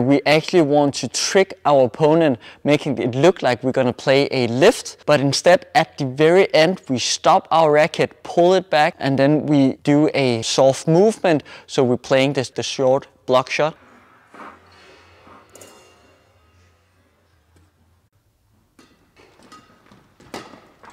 We actually want to trick our opponent, making it look like we're gonna play a lift, but instead at the very end, we stop our racket, pull it back, and then we do a soft movement. So we're playing this the short block shot.